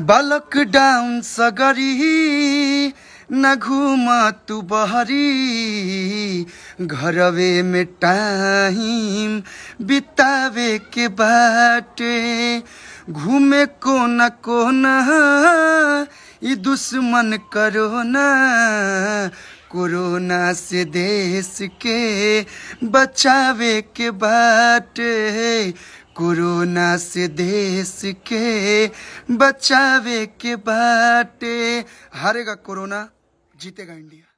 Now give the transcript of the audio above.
बालक डाउन सगरी, न घूम तू बहरी। घरवे में टाइम बितावे के बाटे। घूमे कोना कोना ई दुश्मन करो करोना। कोरोना से देश के बचावे के बाटे। कोरोना से देश के बचावे के बाटे। हारेगा कोरोना जीतेगा इंडिया।